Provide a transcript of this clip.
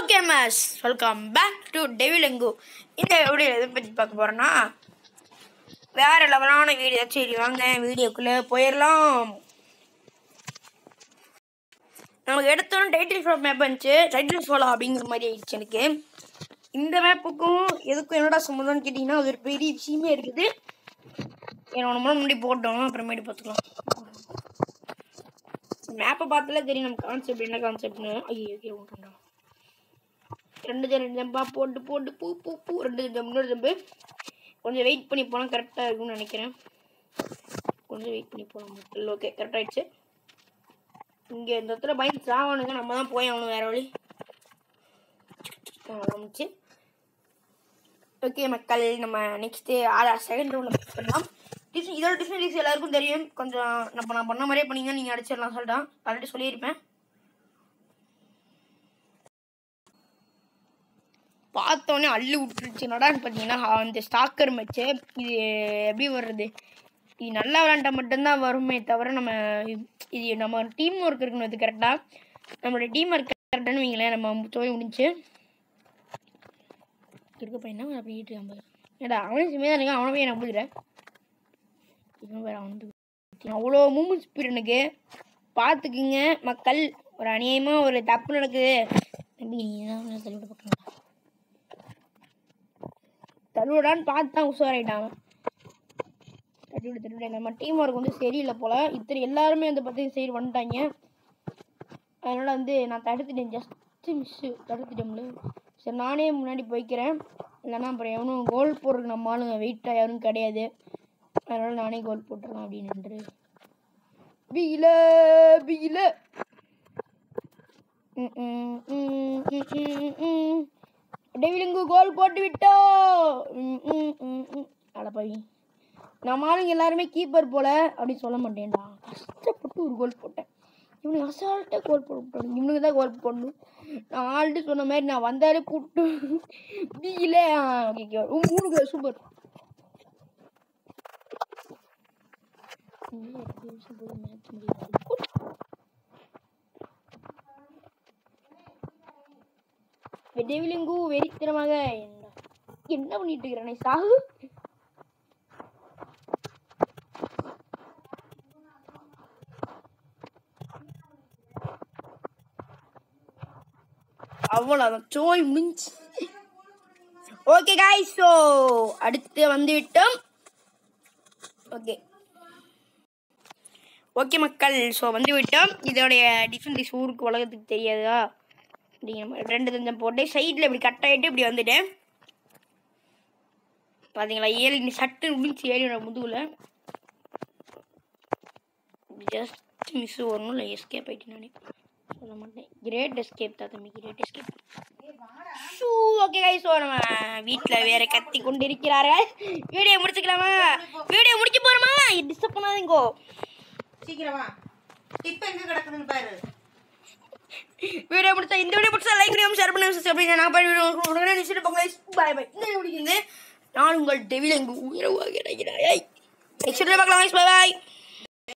Okay மேஸ் welcome back to devil எங்கு இந்த வீடியோ எதை பற்றி பார்க்க போகிறோன்னா வேறு லெவலான வீடியோ சரி வாங்க வீடியோக்குள்ளே போயிடலாம் நமக்கு எடுத்தோன்னு டைட்டில் ஃபால் மேப் இருந்துச்சு டைட்டில் ஃபாலோ அப்படிங்கிற மாதிரி ஆயிடுச்சு எனக்கு. இந்த மேப்புக்கும் எதுக்கும் என்னடா சம்மந்தம்னு கேட்டிங்கன்னா அது ஒரு பெரிய விஷயமே இருக்குது. என்னோட முன்னாடி போட்டோம். அப்புறமேட்டு பார்த்துக்கலாம். மேப்பை பார்த்தாலே தெரியும் நம்ம கான்செப்ட் என்ன கான்செப்ட்னு ஐயோ ஓகே ஓகேண்டா ரெண்டு ஜம் ரெண்டு ஜம்பா போட்டு போட்டு பூ பூ பூ ரெண்டு ஜம் இன்னொரு ஜம்பு கொஞ்சம் வெயிட் பண்ணி போனால் கரெக்டாக இருக்கும்னு நினைக்கிறேன். கொஞ்சம் வெயிட் பண்ணி போகலாம் மட்டும். ஓகே கரெக்டாகிடுச்சு இங்கே இந்த இடத்துல பயன் சாவானுங்க நம்ம தான் போய் ஆகணும் வேறு வழி. ஆரம்பிச்சு. ஓகே மக்கள் நம்ம நெக்ஸ்ட்டு ஆறு செகண்ட் ரவுண்டில் பண்ணலாம். டிஃபன் இதோட டிஃபன் டிக்ஸ் எல்லாருக்கும் தெரியும். கொஞ்சம் நம்ம நான் பண்ண மாதிரியே பண்ணிங்கன்னா நீங்கள் அடிச்சிடலாம் சொல்லிட்டான். ஆல்ரெடி சொல்லியிருப்பேன். பார்த்தோன்னே அள்ளு விட்டுருச்சு. நடான்னு பார்த்தீங்கன்னா அந்த ஸ்டாக்கர் மேட்ச்சு இது எப்படி வர்றது? இது நல்லா விளாண்டா மட்டும்தான் வருமே தவிர நம்ம இது நம்ம டீம் ஒர்க் இருக்கணும். இது கரெக்டாக நம்மளோட டீம் ஒர்க் கரெக்டானு வைங்களேன் நம்ம தோய் முடிஞ்சு. இருக்க பையனா அப்படி நம்ம ஏடா அவனும் சும்மா தான் அவனை போய் நம்புகிறேன் இவன் அவனுக்கு அவ்வளோ மூமெண்ட் ஸ்பீட் எனக்கு. பார்த்துக்குங்க மக்கள். ஒரு அநியாயமாக ஒரு தப்பு நடக்குது. அப்படி நீ தான் தள்ளிவிட பார்க்கலாம் தருவடான்னு பார்த்து தான் உஷாராயிட்டாங்க. தள்ளிவிட தள்ளிவிட நம்ம டீம் ஒர்க் வந்து சரியில்லை போல். இத்தனை எல்லாருமே வந்து பற்றி சைடு வந்துட்டாங்க. அதனால் வந்து நான் தடுத்துட்டேன். ஜஸ்ட்டு மிஸ்ஸு தடுத்துட்டோம்ல சரி நானே முன்னாடி போய்க்கிறேன். இல்லைன்னா அப்புறம் எவனும் கோல் போடுறதுக்கு நம்ம ஆளுங்க வெயிட்டாக யாரும் கிடையாது. அதனால் நானே கோல் போட்டுடலாம் அப்படின்னு பிகில ம். டெவிலுங்கு கோல் போட்டு விட்டோ. அடப்பாவி நம்ம ஆளுங்க எல்லாருமே கீப்பர் போல அப்படின்னு சொல்ல மாட்டேன்டா. கஷ்டப்பட்டு ஒரு கோல் போட்டேன். இவனுக்கு அசால்ட்டாக கோல் போட விட்டானுங்க இவனுக்கு தான் கோல் போடணும். நான் ஆல்ரெடி சொன்ன மாதிரி நான் வந்தாலே கூப்பிட்டு பிகில ஓகே மூணு கோல் சூப்பர். டெவிலிங்கு வெறித்தனமாக என்ன என்ன பண்ணிட்டு இருக்கிறானே சாகு அவ்வளோதான் சோய் முடிஞ்சு. ஓகே காய் ஸோ அடுத்து வந்து விட்டோம். ஓகே ஓகே மக்கள் ஸோ வந்து விட்டோம். இதோடைய டிஃப்ரெண்ட் ஊருக்கு உலகத்துக்கு தெரியாதா? இப்படி நம்ம ரெண்டு தஞ்சம் போட்டு சைடில் இப்படி கட் ஆகிட்டு இப்படி வந்துட்டேன் பார்த்தீங்களா ஏழு நீ சட்டு முடிச்சு ஏறி முதுகில். ஜஸ்ட் மிஸ் வரணும் இல்லை எஸ்கேப் ஆகிட்டு நானே சொல்ல மாட்டேன். கிரேட் எஸ்கேப் தான் தம்பி great escape shoe okay guy so நம்ம வீட்டில் வேற கத்தி கொண்டு இருக்கிறார்கள் வீடியோ முடிச்சுக்கலாமா? வீடியோ முடிக்க போகிறோமா டிஸ்டர்ப் பண்ணாதீங்கோ. சீக்கிரமா டிப் எங்கே கிடக்குதுன்னு பாரு. வீடியோ பிடிச்சா இந்த வீடியோ பிடிச்சா லைக் பண்ணி ஷேர் பண்ணி சப்ஸ்கிரைப் பண்ணி நான் வீடியோ உடனே நினைச்சிட்டு போங்க பாய் பாய் இந்த வீடியோ பிடிக்குது. நான் உங்கள் டெவில் உயிரவாக நினைக்கிறேன் நெக்ஸ்ட் வீடியோ பார்க்கலாம் பாய் பாய்